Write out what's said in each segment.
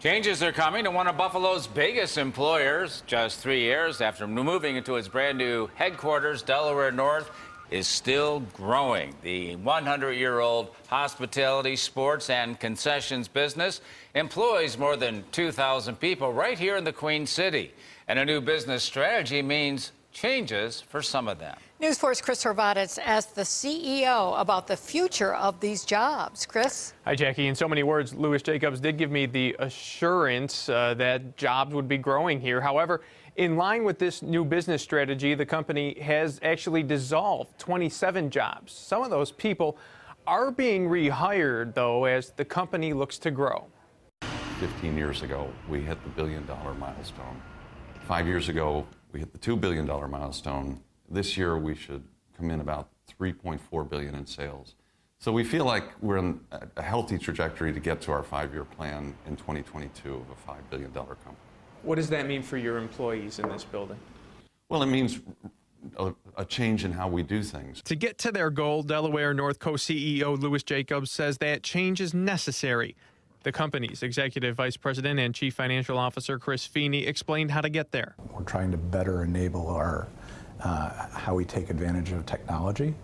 Changes are coming to one of Buffalo's biggest employers. Just three years after moving into its brand new headquarters, Delaware North is still growing. The 100 year old hospitality, sports, and concessions business employs more than 2,000 people right here in the Queen City. And a new business strategy means changes for some of them. News 4's Chris Horvatits asked the CEO about the future of these jobs. Chris? Hi, Jackie. In so many words, Louis Jacobs did give me the assurance uh, that jobs would be growing here. However, in line with this new business strategy, the company has actually dissolved 27 jobs. Some of those people are being rehired, though, as the company looks to grow. 15 years ago, we hit the billion dollar milestone. Five years ago, we hit the $2 billion milestone. This year, we should come in about 3.4 billion in sales. So we feel like we're in a healthy trajectory to get to our five-year plan in 2022 of a $5 billion company. What does that mean for your employees in this building? Well, it means a, a, change in how we do things. To get to their goal, Delaware North Co CEO Louis Jacobs says that change is necessary. The company's executive vice president and chief financial officer Chris Feeney explained how to get there. We're trying to better enable our uh, how we take advantage of technology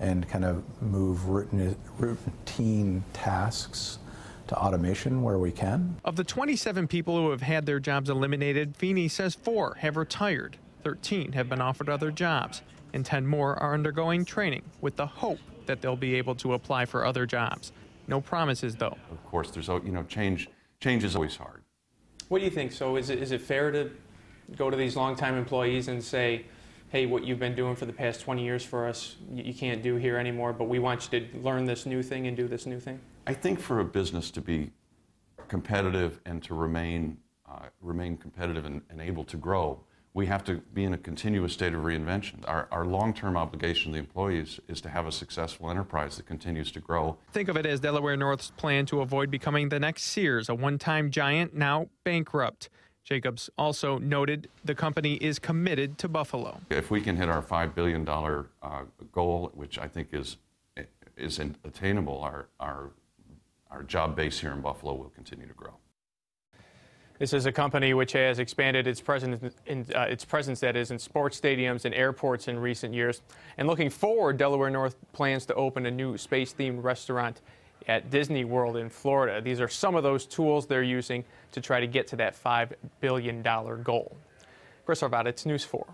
and kind of move routine tasks to automation where we can. Of the 27 people who have had their jobs eliminated, Feeney says four have retired, 13 have been offered other jobs, and 10 more are undergoing training with the hope that they'll be able to apply for other jobs. No promises, though. Of course, there's you know change. Change is always hard. What do you think? So, is it is it fair to go to these longtime employees and say, "Hey, what you've been doing for the past 20 years for us, you can't do here anymore, but we want you to learn this new thing and do this new thing"? I think for a business to be competitive and to remain uh, remain competitive and, and, able to grow, we have to be in a continuous state of reinvention. Our, our long-term obligation to the employees is to have a successful enterprise that continues to grow. Think of it as Delaware North's plan to avoid becoming the next Sears, a one-time giant now bankrupt. Jacobs also noted the company is committed to Buffalo. If we can hit our $5 billion uh, goal, which I think is, is attainable, our, our our job base here in Buffalo will continue to grow. This is a company which has expanded its presence, in, uh, its presence that is in sports stadiums and airports in recent years. And looking forward, Delaware North plans to open a new space-themed restaurant at Disney World in Florida. These are some of those tools they're using to try to get to that $5 billion goal. Chris Horvatits, News 4.